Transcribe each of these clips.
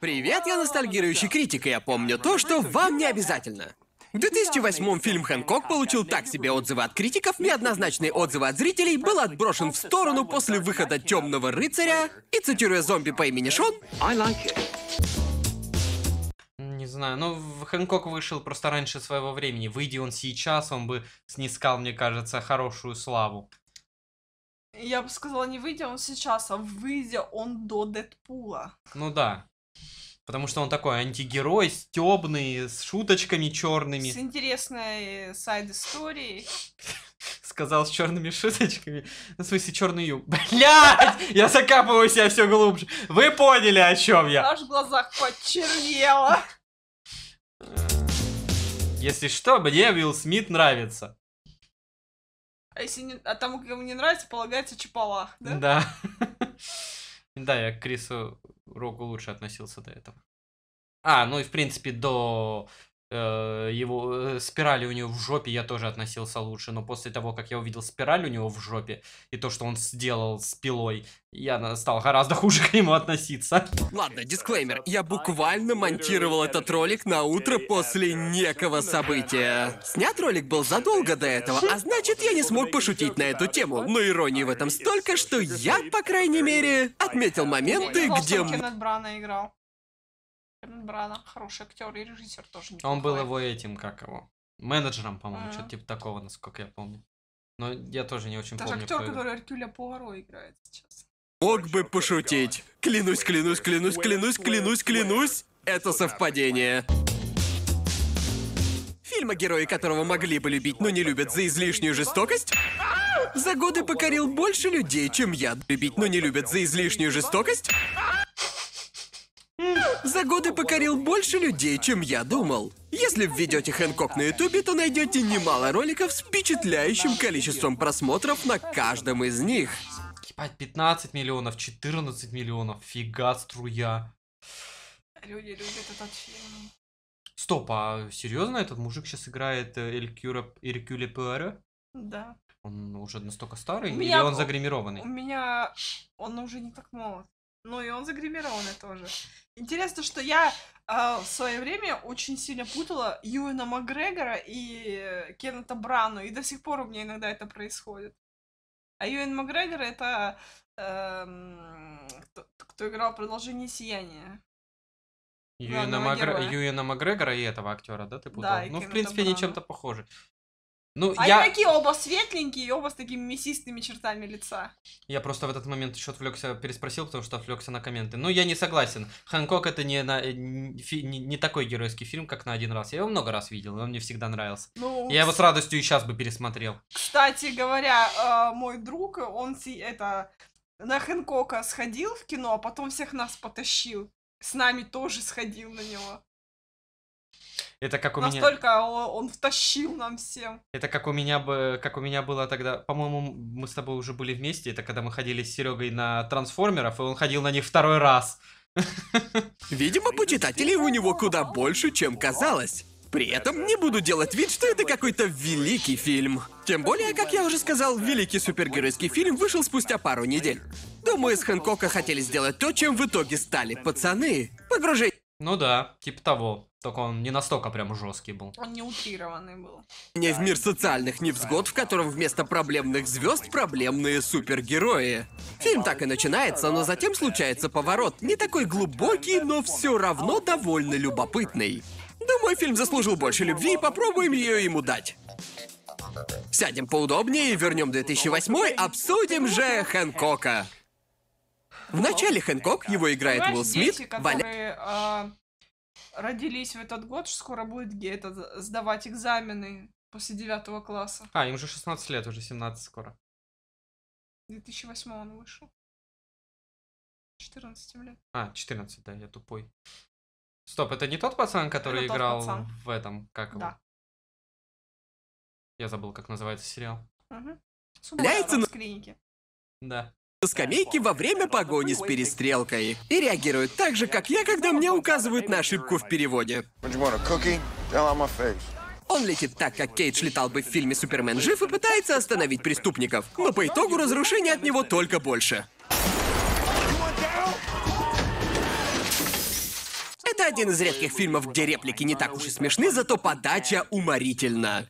Привет, я ностальгирующий критик, и я помню то, что вам не обязательно. В 2008 фильм «Хэнкок» получил так себе отзывы от критиков, неоднозначные отзывы от зрителей, был отброшен в сторону после выхода «Темного рыцаря» и, цитируя зомби по имени Шон, Не знаю, ну в- Хэнкок вышел просто раньше своего времени. Выйди он сейчас, он бы снискал, мне кажется, хорошую славу. Я бы сказала, не выйдя он сейчас, а выйдя он до Дэдпула. Ну да. Потому что он такой антигерой, стебный, с шуточками черными. С интересной сайд-историей. Сказал с черными шуточками. Ну, в смысле, черный юг. Блять! Я закапываю себя все глубже. Вы поняли, о чем я? Аж в глазах почернело. Если что, мне Уилл Смит нравится. А если не... а тому, кому не нравится, полагается чапалах, да? Да. Да, я к Крису Рогу лучше относился до этого. А, ну и в принципе до его э, спирали у него в жопе я тоже относился лучше, но после того, как я увидел спираль у него в жопе и то, что он сделал с пилой, я стал гораздо хуже к нему относиться. Ладно, дисклеймер. Я буквально монтировал этот ролик на утро после некого события. Снят ролик был задолго до этого, а значит, я не смог пошутить на эту тему. Но иронии в этом столько, что я, по крайней мере, отметил моменты, где... Кеннет Брана играл. Кеннет Брана хороший актер и режиссер тоже Он был неплохой. его этим, как его, менеджером, по-моему, А. что-то типа такого, насколько я помню. Но я тоже не очень Даже помню. актер, который Эркюля Пуаро играет сейчас. Мог бы пошутить. Клянусь, клянусь, клянусь, клянусь, клянусь, клянусь. Это совпадение. Фильм, о герое которого могли бы любить, но не любят за излишнюю жестокость? За годы покорил больше людей, чем я. Любить, но не любят за излишнюю жестокость? За годы покорил больше людей, чем я думал. Если введете Хэнкок на Ютубе, то найдете немало роликов с впечатляющим количеством просмотров на каждом из них. Ебать, 15 миллионов, 14 миллионов, фига струя. Люди любят этот фильм. Стоп, а серьезно этот мужик сейчас играет Эркюле Пуаро? Да. Он уже настолько старый? У Или меня- он У загримированный? меня он уже не так молод. Ну и он загримированный тоже. Интересно, что я а, в свое время очень сильно путала Юэна Макгрегора и э, Кеннета Брану, и до сих пор у меня иногда это происходит. А Юэн Макгрегор это эм, кто, кто играл в продолжение сияния. Юэна, героя. Юэна Макгрегора и этого актера, да, ты путал? Да, ну, в принципе, они Брана. чем-то похожи. Ну, А я, они такие оба светленькие, и оба с такими мясистыми чертами лица. я просто в этот момент еще отвлекся, переспросил, потому что отвлекся на комменты. Ну, я не согласен. Хэнкок это не, на, э, не, не- такой геройский фильм, как на один раз. Я его много раз видел, и он мне всегда нравился. Ну, Я его с радостью и сейчас бы пересмотрел. Кстати говоря, э, мой друг, он это на Хэнкока сходил в кино, а потом всех нас потащил. С нами тоже сходил на него. Это как у меня... Настолько он, он втащил нам всем. Это как у меня бы, как у меня было тогда, по-моему, мы с тобой уже были вместе, это когда мы ходили с Серегой на трансформеров, и он ходил на них второй раз. Видимо, почитателей у него куда больше, чем казалось. При этом не буду делать вид, что это какой-то великий фильм. Тем более, как я уже сказал, великий супергеройский фильм вышел спустя пару недель. Думаю, с Хэнкока хотели сделать то, чем в итоге стали пацаны. Погружение Ну да, типа того. Только он не настолько прям жесткий был. Он не утрированный был. в мир социальных невзгод, в котором вместо проблемных звезд проблемные супергерои. Фильм так и начинается, но затем случается поворот. Не такой глубокий, но все равно довольно любопытный. Думаю, фильм заслужил больше любви и попробуем ее ему дать. Сядем поудобнее и вернем 2008 обсудим же Хэнкока. В начале Хэнкок, его играет Уилл Смит, дети, валя... которые а, родились в этот год, скоро будет ге- это, сдавать экзамены после девятого класса. А, им же 16 лет, уже 17 скоро. 2008 он вышел. 14 лет. А, 14, да, я тупой. Стоп, это не тот пацан, который Это играл пацан. в этом, как его? Да. Я забыл, как называется сериал. Угу. Валяется на- в клинике. Да. скамейке во время погони с перестрелкой. И реагирует так же, как я, когда мне указывают на ошибку в переводе. Он летит так, как Кейдж летал бы в фильме «Супермен жив» и пытается остановить преступников. Но по итогу разрушения от него только больше. один из редких фильмов, где реплики не так уж и смешны, зато подача уморительна.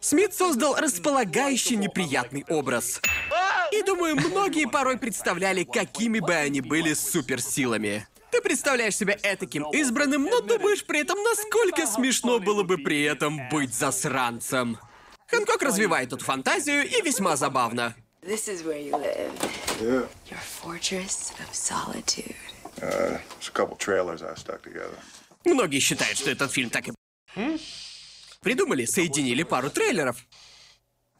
Смит создал располагающий неприятный образ. И думаю, многие порой представляли, какими бы они были суперсилами. Ты представляешь себя этаким избранным, но думаешь при этом, насколько смешно было бы при этом быть засранцем. Хэнкок развивает эту фантазию и весьма забавно. This is where you live. Yeah. Your fortress of solitude. Uh, it's a couple trailers I stuck together. Многие считают, что этот фильм так и... Придумали, соединили пару трейлеров.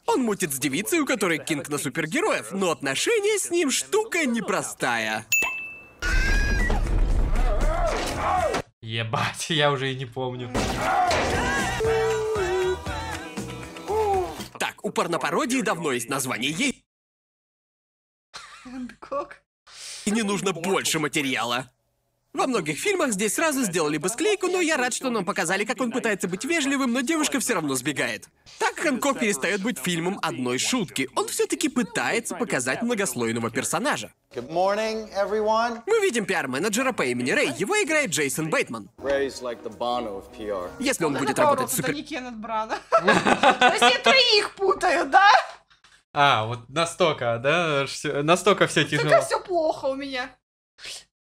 Он мутит с девицей, у которой кинг на супергероев, но отношения с ним штука непростая. Ебать, я уже и не помню. Так, у порнопародии давно есть название, ей Хэнкок. не нужно больше материала. Во многих фильмах здесь сразу сделали бы склейку, но я рад, что нам показали, как он пытается быть вежливым, но девушка все равно сбегает. Так Хэнкок перестает быть фильмом одной шутки. Он все-таки пытается показать многослойного персонажа. Good morning, everyone. Мы видим пиар-менеджера по имени Рэй. Его играет Джейсон Бейтман. Если он будет Это работать супер... это не Кеннет Брана. То есть я троих путаю, да? А, вот настолько, да? Настолько все Только тяжело. все плохо у меня.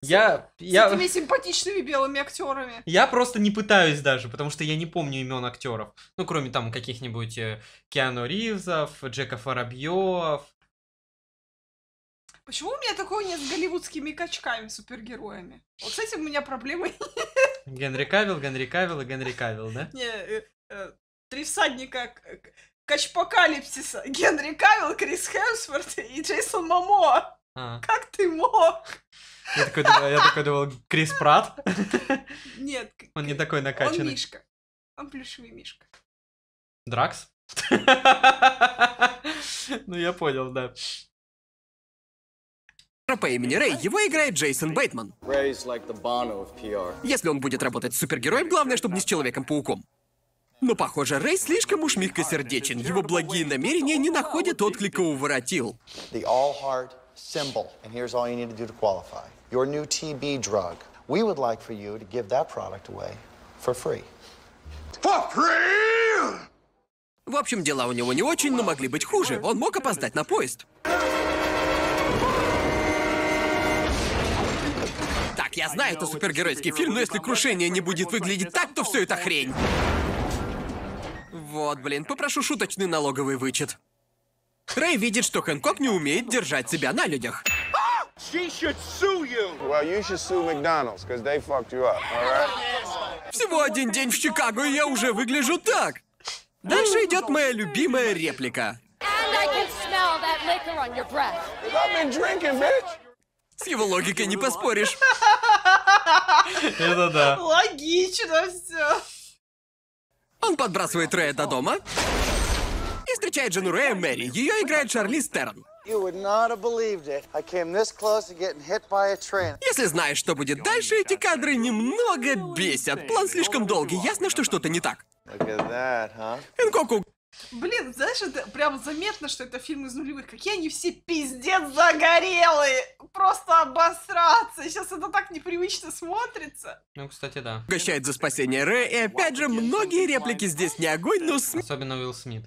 Я, С я, этими симпатичными белыми актерами. я просто не пытаюсь даже, потому что я не помню имен актеров. Ну, кроме там каких-нибудь э, Киану Ривзов, Джека Фарабьев. Почему у меня такое нет с голливудскими качками, супергероями? Вот с этим у меня проблемы. Генри Кавилл, Генри Кавилл и Генри Кавилл, да? Не, э, э, три всадника качпокалипсиса. Генри Кавилл, Крис Хемсворт и Джейсон Мамо. А, Как ты мог? Я, такой думал, я такой думал, Крис Пратт? Нет, Он не такой он накачанный. Мишка. Он плюшевый Мишка. Дракс? Ну, я понял, да. по имени Рэй. Его играет Джейсон Бейтман. Если он будет работать с супергероем, главное, чтобы не с Человеком-пауком. Но, похоже, Рэй слишком уж мягкосердечен. Его благие намерения не находят отклика у воротил. the all heart symbol. And here's all you need to do to qualify your new TB drug. We would like for you to give that product away for free. For free! В общем, дела у него не очень, но могли быть хуже. Он мог опоздать на поезд. Так, я знаю, это супергеройский фильм, но если крушение не будет выглядеть так, то все это хрень. Вот, блин, попрошу шуточный налоговый вычет. Рэй видит, что Хэнкок не умеет держать себя на людях. She should sue you! Well, you should sue McDonald's, because they fucked you up, all right? Всего один день в Чикаго, и я уже выгляжу так. Дальше идет моя любимая реплика. And I can smell that liquor on your breath. I've been drinking, bitch! С его логикой не поспоришь. Это да. Логично все. Он подбрасывает Рэя до дома и встречает жену Рэя Мэри. Ее играет Шарли Стерн. You would not have believed it. I came this close to getting hit by a train. Если знаешь, что будет дальше, эти кадры немного бесят. План слишком долгий, ясно, что что-то не так. Look at that, huh? Хэнкоку Блин, знаешь, это прям заметно, что это фильм из нулевых. Какие они все пиздец загорелые. Просто обосраться. Сейчас это так непривычно смотрится. Ну, кстати, да. угощает за спасение Рэя, и опять же, многие реплики здесь не огонь, но с... Особенно Уилл Смит.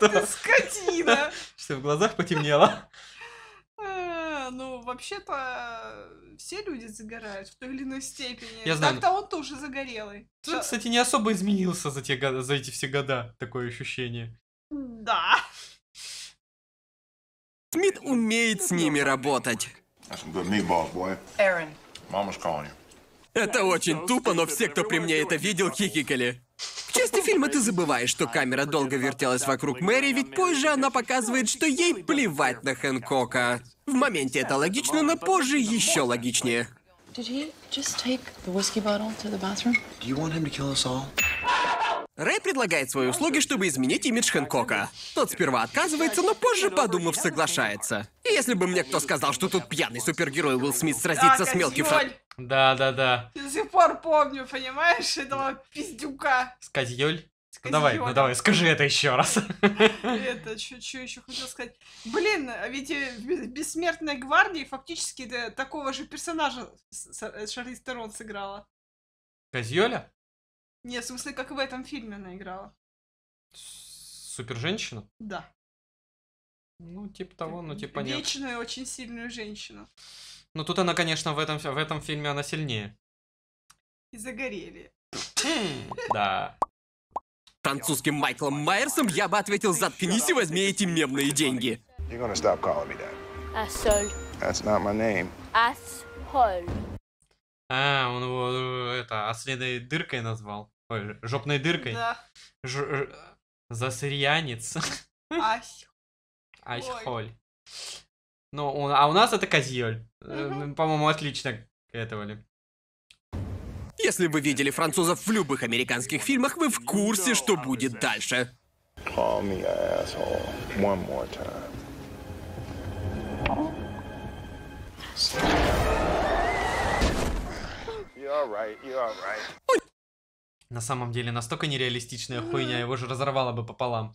Ты скотина. Что, в глазах потемнело? А, Ну, вообще-то, все люди загорают в той или иной степени. Я знаю. Так-то он тоже загорелый. Ща- кстати, не особо изменился за, те года, за эти все года. Такое ощущение. Да. Смит умеет с ними работать. Это очень тупо, но все, кто при мне это видел, хихикали. В части фильма ты забываешь, что камера долго вертелась вокруг Мэри, ведь позже она показывает, что ей плевать на Хэнкока. В моменте это логично, но позже еще логичнее. Рэй предлагает свои услуги, чтобы изменить имидж Хэнкока. Тот сперва отказывается, но позже, подумав, соглашается. И если бы мне кто сказал, что тут пьяный супергерой Уилл Смит сразится с мелким. Да, да, да. До сих пор помню, понимаешь, этого пиздюка. Скозьёль. Ну давай, ну давай, скажи это еще раз. Это, что еще хотел сказать? Блин, а ведь э, в «Бе- Бессмертной гвардии фактически да, такого же персонажа э, Шарлиз Терон сыграла. Козьёля? Не, в смысле, как в этом фильме она играла. Супер женщину? Да. Ну, типа того, ну типа нет. Вечную, очень сильную женщину. Ну тут она, конечно, в этом, в этом фильме она сильнее. И загорели. Да. Французским Майклом Майерсом я бы ответил «Заткнись и возьми эти мемные деньги». You're gonna stop calling me that. Asshole. That's not my name. Asshole. А, он его это ослиной дыркой назвал. Ой, жопной дыркой. Да. Ж- ж- Засырьянец. Ай. Айсхоль. Ну, у- а у нас это козьёль. Э, Мгм. По-моему, отлично к этого ли. Если вы видели французов в любых американских фильмах, вы в курсе, что будет дальше. Call me an asshole one more time. You're all right. You're all right. На самом деле, настолько нереалистичная хуйня, его же разорвало бы пополам.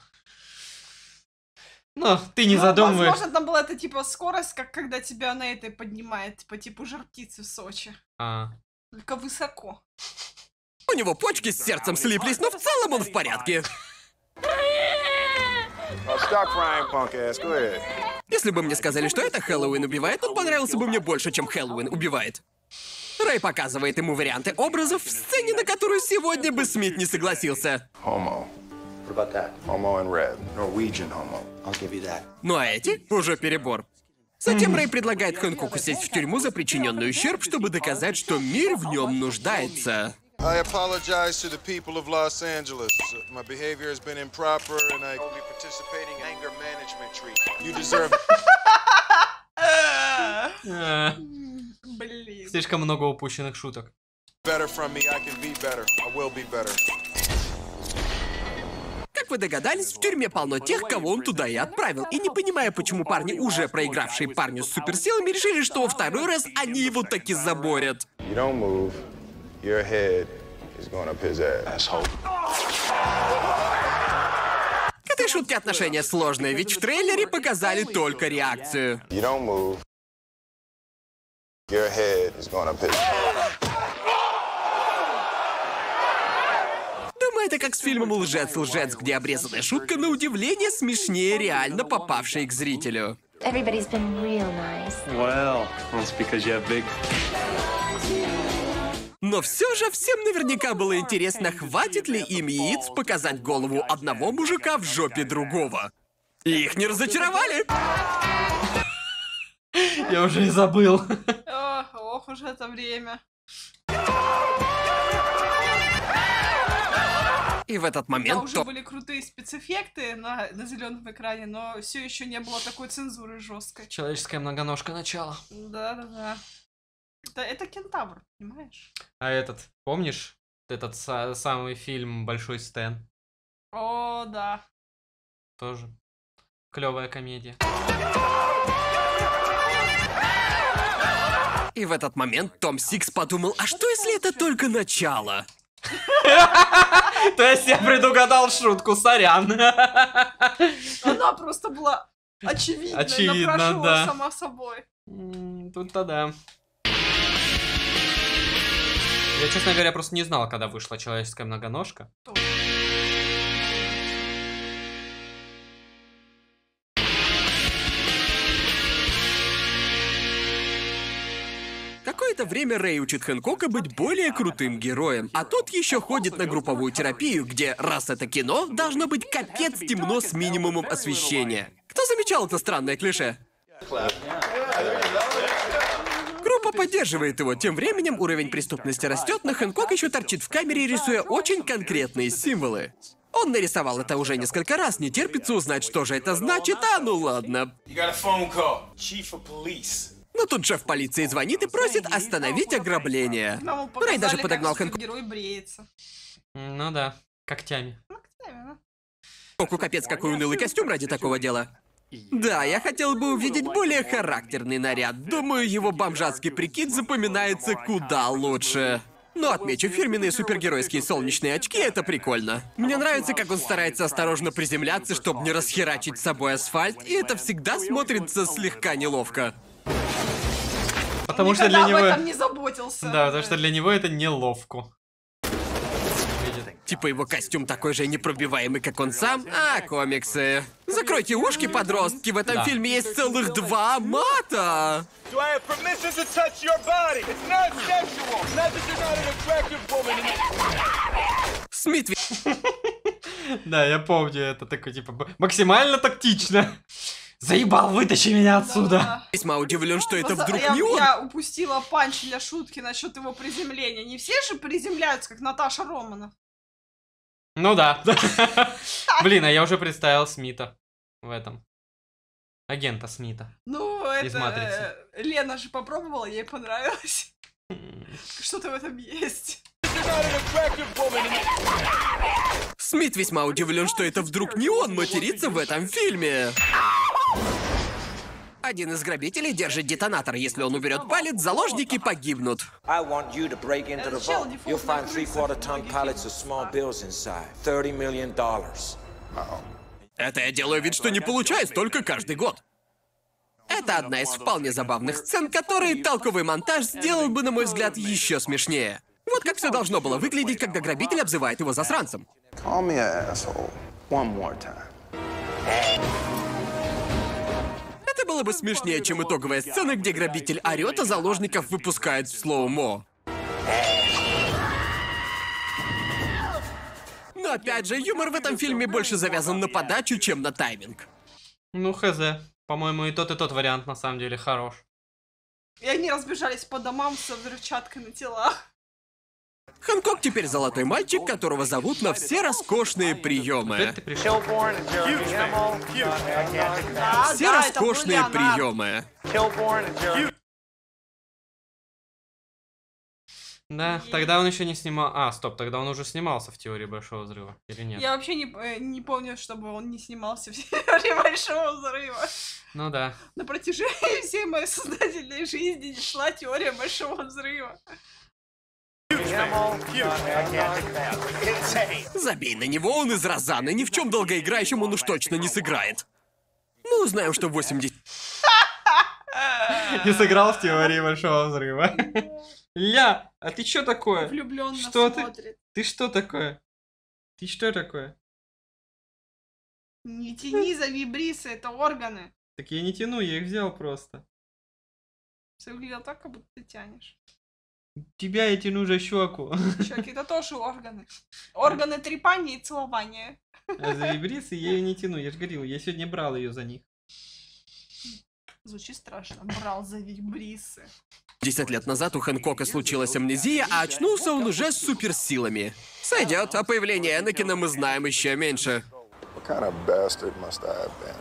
Но ты не Ну, задумываешь. Возможно, там была это типа скорость, как когда тебя на этой поднимает, по типу жар птицы в Сочи. А, Только высоко. У него почки с сердцем слиплись, но в целом он в порядке. Если бы мне сказали, что это Хэллоуин убивает, он понравился бы мне больше, чем Хэллоуин убивает. Рэй показывает ему варианты образов в сцене, на которую сегодня бы Смит не согласился. Homo. What about that? Homo in red. Norwegian homo. I'll give you that. Ну а эти уже перебор. Затем Рэй предлагает Хэнкоку сесть в тюрьму за причиненный ущерб, чтобы доказать, что мир в нем нуждается. I apologize to the people of Los Angeles. My behavior has been improper and I will be participating in anger management treatment. You deserve э, Блин. слишком много упущенных шуток. better from me. I can be better. I will be better. Как вы догадались, в тюрьме полно тех, кого он туда и отправил. И не понимая, почему парни, уже проигравшие парню с суперсилами, решили, что во второй раз они его таки заборят. К этой шутке отношение сложное, ведь в трейлере показали только реакцию. You don't move. Your head is going up his Думаю, это как с фильмом «Лжец-лжец», где обрезанная шутка на удивление смешнее реально попавшей к зрителю. Everybody's been real nice. Well, that's because you have big. Но все же всем наверняка было интересно, хватит ли им яиц показать голову одного мужика в жопе другого. И их не разочаровали. Я уже и забыл. Ох, ох уж это время. И в этот Да, момент уже Том были крутые спецэффекты на, на зеленом экране, но все еще не было такой цензуры жесткой. Человеческая многоножка начала. Да, да, да. Это, это кентавр, понимаешь? А этот, помнишь? Этот са- самый фильм Большой Стэн. О, да. Тоже. Клевая комедия. И в этот момент Том Сикс подумал, а что если это только начало? То есть я предугадал шутку, сорян. Она просто была очевидна, Очевидно, да. сама собой. Тут-то да. Я, честно говоря, просто не знал, когда вышла человеческая многоножка. Какое-то время Рэй учит Хэнкока быть более крутым героем, а тот еще ходит на групповую терапию, где, раз это кино, должно быть капец темно с минимумом освещения. Кто замечал это странное клише? Группа поддерживает его. Тем временем уровень преступности растет, но Хэнкок еще торчит в камере, рисуя очень конкретные символы. Он нарисовал это уже несколько раз, не терпится узнать, что же это значит, а ну ладно. You got a phone call. Chief of police. Но тут шеф полиции звонит и просит остановить ограбление. Рэй даже подогнал как Хэнкоку герой бреется. Ну да, когтями. капец какой унылый костюм ради такого дела. Да, я хотел бы увидеть более характерный наряд. Думаю, его бомжатский прикид запоминается куда лучше. Но отмечу, фирменные супергеройские солнечные очки — это прикольно. Мне нравится, как он старается осторожно приземляться, чтобы не расхерачить с собой асфальт, и это всегда смотрится слегка неловко. Потому что для об него... этом не заботился. Да, потому что для него это неловко. Типа его костюм такой же непробиваемый, как он сам. А, комиксы. Закройте ушки, подростки, в этом Да. фильме есть целых два мата. Смит Да, я помню, это такой, типа, максимально тактично. Заебал, вытащи меня отсюда. весьма удивлен, что это Просто вдруг я, не он. я упустила панч для шутки насчет его приземления. Не все же приземляются, как Наташа Романов. Ну да. Блин, а я уже представил Смита в этом. Агента Смита. Ну, это... Э, Лена же попробовала, ей понравилось. Что-то в этом есть. Смит весьма удивлен, что это вдруг не он матерится в этом фильме. Один из грабителей держит детонатор. Если он уберет палец, заложники погибнут. I want you to break into the Это чел vault. дефолтная You'll find крыса. three-quarter ton Многие pallets of фильмы. small bills inside. Thirty million dollars. Это я делаю вид, что не получаю столько каждый год. Это одна из вполне забавных сцен, которые толковый монтаж сделал бы, на мой взгляд, еще смешнее. Вот как все должно было выглядеть, когда грабитель обзывает его засранцем. Call me an asshole one more time. Было бы смешнее, чем итоговая сцена, где грабитель орёт, а заложников выпускает в слоумо. Но опять же, юмор в этом фильме больше завязан на подачу, чем на тайминг. Ну, хз. По-моему, и тот, и тот вариант на самом деле хорош. И они разбежались по домам со взрывчаткой на телах. Хэнкок теперь золотой мальчик, которого зовут на все роскошные приемы. Все роскошные приемы. Да, тогда он еще не снимал... А, стоп, тогда он уже снимался в теории Большого Взрыва. Или нет? Я вообще не, э, не помню, чтобы он не снимался в теории Большого Взрыва. Ну да. На протяжении всей моей сознательной жизни шла теория Большого Взрыва. Забей на него, он из Розаны, ни в чем долгоиграющем он уж точно не сыграет. Мы узнаем, что 80... Не сыграл в теории Большого Взрыва. Ля, а ты что такое? Влюбленно Что ты? смотрит. Ты что такое? Ты что такое? Не тяни за вибрисы, это органы. Так я не тяну, я их взял просто. Все выглядело так, как будто ты тянешь. Тебя я тяну за щеку. Щеки, это тоже органы. Органы трепания и целования. А за вибрисы я ее не тяну. Я же говорил, я сегодня брал ее за них. Звучит страшно. Брал за вибрисы. 10 лет назад у Хэнкока случилась амнезия, а очнулся он уже с суперсилами. Сойдет, а появление Энакина мы знаем еще меньше. What kind of bastard must I have been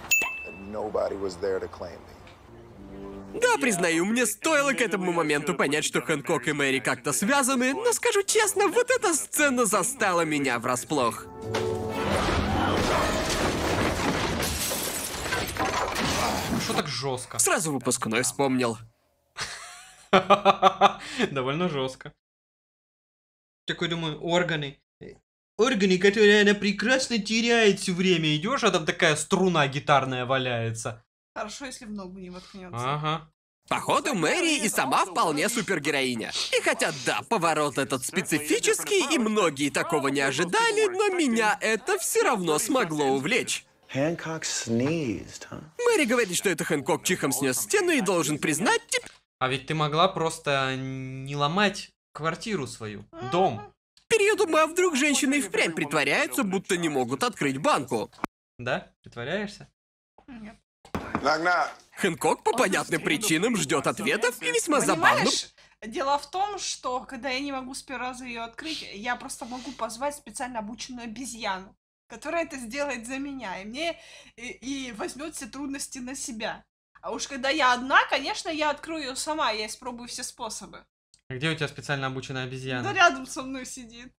that nobody was there to claim me? Да, признаю, мне стоило к этому моменту понять, что Хэнкок и Мэри как-то связаны, но скажу честно, вот эта сцена застала меня врасплох. Что так жестко? Сразу выпускной вспомнил. Довольно жестко. Такой думаю, органы. Органы, которые она прекрасно теряет все время. Идешь, а там такая струна гитарная валяется. Хорошо, если в ногу не воткнется. Ага. Походу, Мэри и сама вполне супергероиня. И хотя, да, поворот этот специфический, и многие такого не ожидали, но меня это все равно смогло увлечь. Мэри говорит, что это Хэнкок чихом снес стену и должен признать, типа, А ведь ты могла просто не ломать квартиру свою, дом. период ума вдруг женщины и впрямь притворяются, будто не могут открыть банку. Да? Притворяешься? Нет. Хэнкок по понятным причинам ждет ответов и весьма забавно. Дело в том, что когда я не могу с первого раза ее открыть, я просто могу позвать специально обученную обезьяну, которая это сделает за меня, и мне и, и возьмет все трудности на себя. А уж когда я одна, конечно, я открою ее сама, я испробую все способы. А Где у тебя специально обученная Да обезьяна? рядом со мной сидит.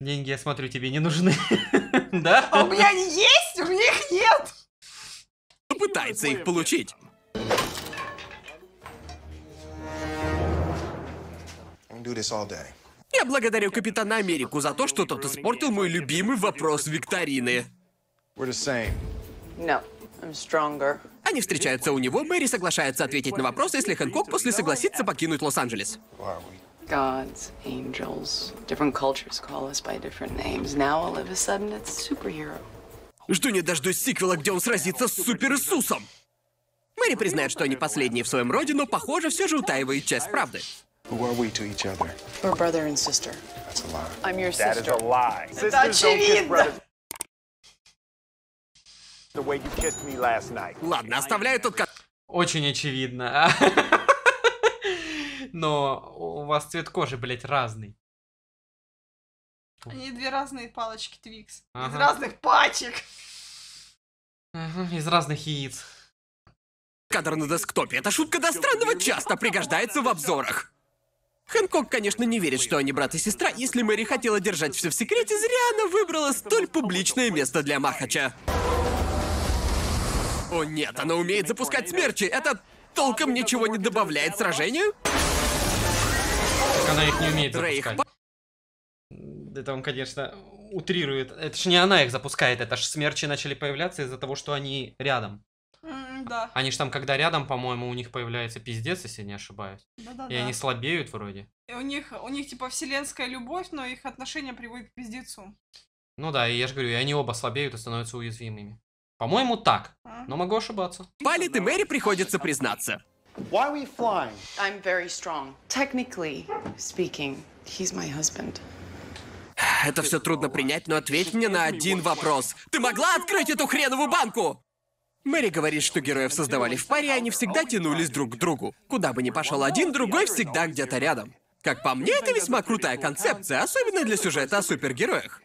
Деньги, я смотрю, тебе не нужны. Да? А у меня они есть, у меня их нет. Пытается их получить. Я благодарю Капитана Америку за то, что тот испортил мой любимый вопрос викторины. Они встречаются у него, Мэри соглашается ответить на вопрос, если Хэнкок после согласится покинуть Лос-Анджелес. Gods, angels, different cultures call us by different names. Now all of a sudden it's superhero. Жду не дождусь сиквела, где он сразится с Супер Иисусом. Мэри признает, что они последние в своем роде, но, похоже, все же утаивает часть правды. Who are we to each other? We're brother and sister. That's a lie. I'm your That is sister. a lie. Это Sisters don't kiss очевидно. brothers. The way you kissed me last night. Ладно, оставляю тот ко- Очень очевидно. Но у вас цвет кожи, блядь, разный. Они две разные палочки Твикс. Из Ага. разных пачек. Из разных яиц. кадр на десктопе. Эта шутка до странного часто пригождается в обзорах. Хэнкок, конечно, не верит, что они брат и сестра. Если Мэри хотела держать все в секрете, зря она выбрала столь публичное место для Махача. О нет, она умеет запускать смерчи. Это толком ничего не добавляет сражению? Она их не умеет Рейх запускать. Это он, конечно, утрирует. Это ж не она их запускает, это ж смерчи начали появляться из-за того, что они рядом. Да. Они ж там, когда рядом, по-моему, у них появляется пиздец, если не ошибаюсь. Да-да-да. И они слабеют вроде. И у них, у них типа вселенская любовь, но их отношения приводят к пиздецу. Ну да, и я же говорю, и они оба слабеют и становятся уязвимыми. По-моему, так. А? Но могу ошибаться. Палит и Мэри приходится признаться. Why are we flying? I'm very strong. Technically speaking, he's my husband. Это все трудно принять, но ответь мне на один вопрос. Ты могла открыть эту хреновую банку? Мэри говорит, что героев создавали в паре, и они всегда тянулись друг к другу. Куда бы ни пошел один, другой всегда где-то рядом. Как по мне, это весьма крутая концепция, особенно для сюжета о супергероях.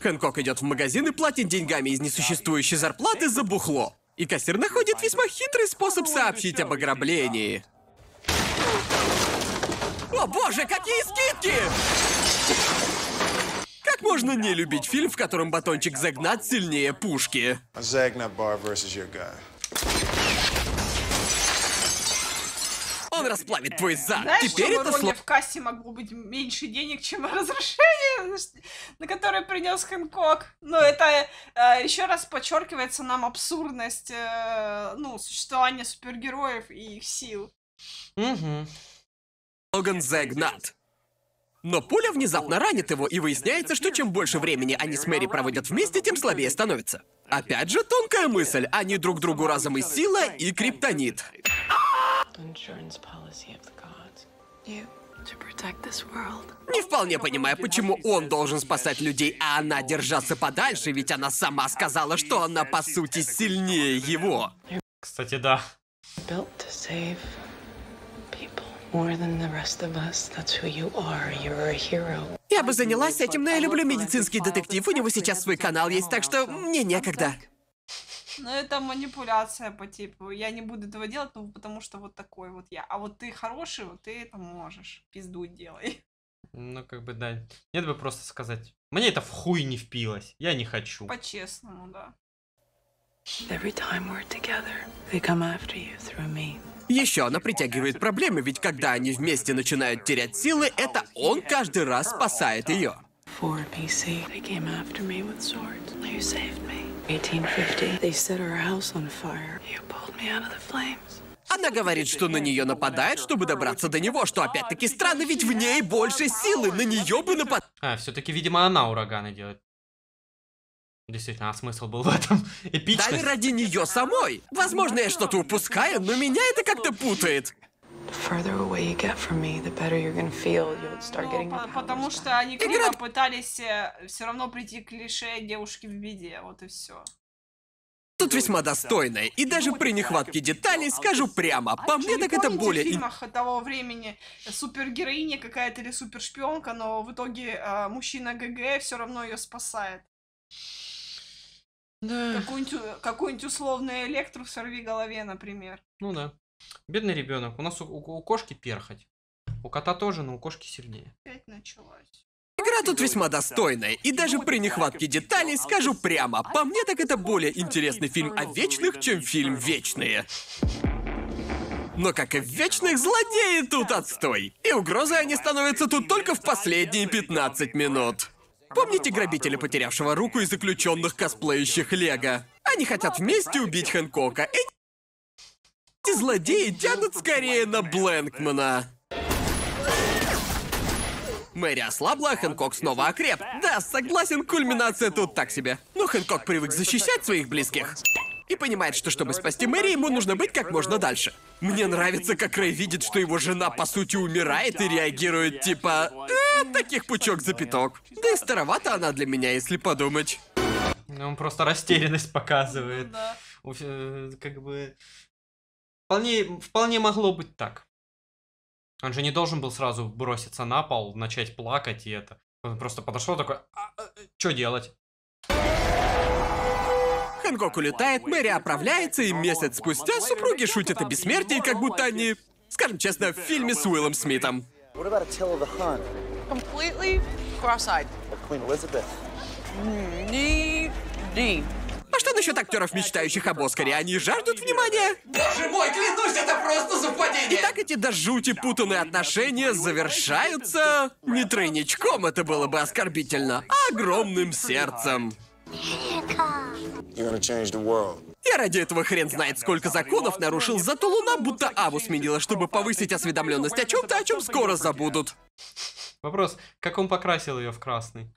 Хэнкок идет в магазин и платит деньгами из несуществующей зарплаты за бухло. И кассир находит весьма хитрый способ сообщить об ограблении. О боже, какие скидки! Как можно не любить фильм, в котором батончик загнат сильнее пушки? A Zagnut bar versus your guy. Он расплавит твой зад. Знаешь, Теперь что это слово... в кассе могло быть меньше денег, чем разрешение, на которое принес Хэнкок. Но это э, еще раз подчеркивается нам абсурдность э, ну, существования супергероев и их сил. Угу. Логан загнат. Но пуля внезапно ранит его, и выясняется, что чем больше времени они с Мэри проводят вместе, тем слабее становится. Опять же, тонкая мысль. Они друг другу разом и сила, и криптонит. Не вполне понимая, почему он должен спасать людей, а она держаться подальше, ведь она сама сказала, что она по сути сильнее его. Кстати, да. Я бы занялась этим, но я люблю медицинский детектив. У него сейчас свой канал есть, так что мне некогда. Но это манипуляция по типу, я не буду этого делать, ну, потому что вот такой вот я. А вот ты хороший, вот ты это можешь. Пизду делай. Ну, как бы, да. Нет бы просто сказать. Мне это в хуй не впилось. Я не хочу. По-честному, да. Every time we're together, they come after you through me. Еще она притягивает проблемы, ведь когда они вместе начинают терять силы, это он каждый раз спасает ее. 4 BC, they came after me with swords. You saved me. 1850, they set our house on fire. You pulled me out of the flames. Она говорит, что на нее нападает, чтобы добраться до него, что опять-таки странно, ведь в ней больше силы, на нее бы нападать. А, все-таки, видимо, она ураганы делает. Действительно, а смысл был в этом? Эпичность? ради нее самой. Возможно, я что-то упускаю, но меня это как-то путает. Ну, потому что они криво пытались все равно прийти к клише девушки в беде, вот и все. Тут весьма достойная, и даже при нехватке деталей скажу прямо, по мне так это более... в фильмах того времени супергероиня какая-то или супершпионка, но в итоге а, мужчина ГГ все равно ее спасает. Да. Какую-нибудь какую условную электру в сорви голове, например. Ну да. Бедный ребенок. У нас у, у- у кошки перхоть. У кота тоже, но у кошки сильнее. Опять началось. Игра тут весьма достойная, и даже при нехватке деталей скажу прямо, по мне так это более интересный фильм о вечных, чем фильм «Вечные». Но как и в вечных злодеи тут отстой. И угрозой они становятся тут только в последние 15 минут. Помните грабителя, потерявшего руку и заключенных косплеящих Лего? Они хотят вместе убить Хэнкока. Эти злодеи тянут скорее на Блэнкмана. Мэри ослабла, а Хэнкок снова окреп. Да, согласен, кульминация тут так себе. Но Хэнкок привык защищать своих близких. И понимает, что чтобы спасти Мэри, ему нужно быть как можно дальше. Мне нравится, как Рэй видит, что его жена по сути умирает и реагирует типа... «Э, таких пучок за пяток. Да и старовата она для меня, если подумать. Ну, Он просто растерянность показывает. Да. Э, Как бы... Вполне, вполне могло быть так. Он же не должен был сразу броситься на пол, начать плакать и это. Он просто подошел такой, что делать? Хэнкок улетает, Мэри оправляется, и месяц спустя супруги шутят о бессмертии, как будто они, скажем честно, в фильме с Уиллом Смитом. А что насчет актеров, мечтающих об Оскаре? Они жаждут внимания? Боже мой, клянусь, это просто совпадение! Итак, эти до жути путанные отношения завершаются... Не тройничком, это было бы оскорбительно, а огромным сердцем. Я ради этого хрен знает, сколько законов нарушил, зато Луна будто Аву сменила, чтобы повысить осведомленность о чем-то, о чем скоро забудут. Вопрос, как он покрасил ее в красный?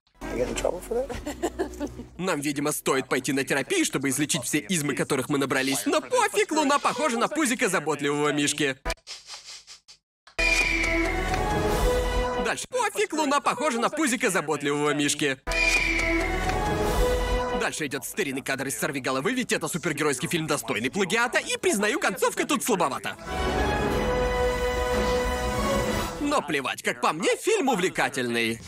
Нам, видимо, стоит пойти на терапию, чтобы излечить все измы, которых мы набрались. Но пофиг, Луна похожа на пузика заботливого Мишки. Дальше. Пофиг, Луна похожа на пузика заботливого Мишки. Дальше идет старинный кадр из «Сорви головы», ведь это супергеройский фильм достойный плагиата, и, признаю, концовка тут слабовата. Но плевать, как по мне, фильм увлекательный.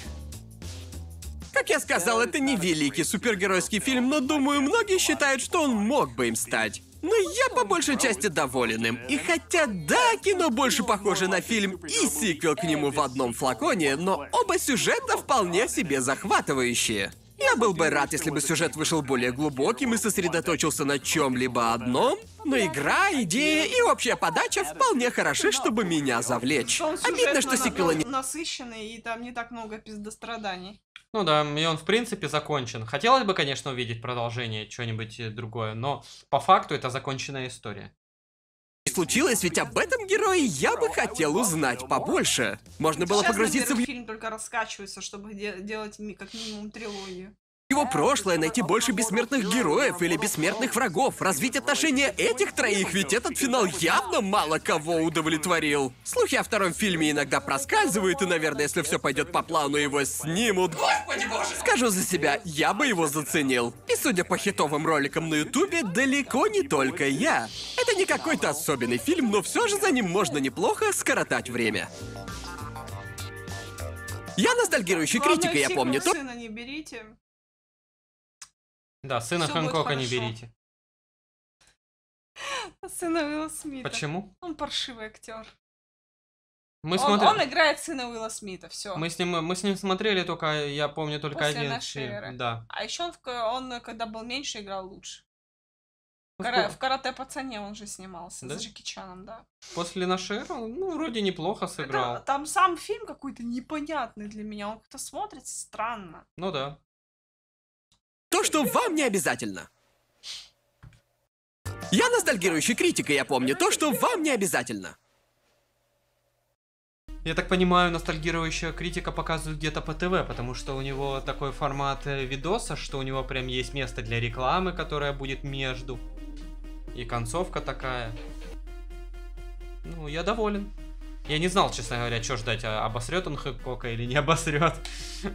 Как я сказал, это не великий супергеройский фильм, но думаю, многие считают, что он мог бы им стать. Но я по большей части доволен им. И хотя да, кино больше похоже на фильм и сиквел к нему в одном флаконе, но оба сюжета вполне себе захватывающие. Я был бы рад, если бы сюжет вышел более глубоким и сосредоточился на чем-либо одном, но игра, идея и общая подача вполне хороши, чтобы меня завлечь. Обидно, что сиквела не... насыщенный, и там не так много пиздостраданий. Ну да, и он в принципе закончен. Хотелось бы, конечно, увидеть продолжение, что-нибудь э, другое, но по факту это законченная история. Случилось, ведь об этом герое я бы хотел узнать побольше. Можно было Сейчас, погрузиться в фильм только раскачивается, чтобы де- делать как минимум трилогию. его прошлое, найти больше бессмертных героев или бессмертных врагов, развить отношения этих троих, ведь этот финал явно мало кого удовлетворил. Слухи о втором фильме иногда проскальзывают, и, наверное, если все пойдет по плану, его снимут. Господи боже! Скажу за себя, я бы его заценил. Судя по хитовым роликам на Ютубе, далеко не только я. Это не какой-то особенный фильм, но все же за ним можно неплохо скоротать время. Я ностальгирующий критик, и я помню то, сына не берите. Да, сына Всё будет Хэнкока не хорошо. берите. Сына Уилла Смита. Почему? Он паршивый актер. Мы он, смотрим... он играет сына Уилла Смита, все. Мы с ним, мы с ним смотрели только, я помню, только После один нашей фильм. эры. Да. А еще он, в он, когда был меньше, играл лучше. В, кара- в- карате пацане он же снимался Да? с Джеки Чаном, да. После нашей эры, ну, вроде неплохо сыграл. Это- там сам фильм какой-то непонятный для меня. Он как-то смотрится странно. Ну да. то, что вам не обязательно. Я ностальгирующий критик, и я помню то, что вам не обязательно. Я так понимаю, ностальгирующая критика показывает где-то по ТВ, потому что у него такой формат э, видоса, что у него прям есть место для рекламы, которая будет между. И концовка такая. Ну, я доволен. Я не знал, честно говоря, что ждать, а обосрет он Хэккока или не обосрет.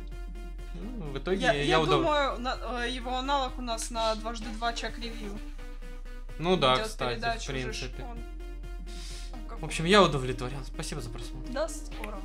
Ну, В итоге Я, я, я удов- думаю, на- э, его аналог у нас на дважды два чек ревью. Ну да, Идет кстати, в принципе. он- там как- В общем, я удовлетворен. Спасибо за просмотр. До скорого.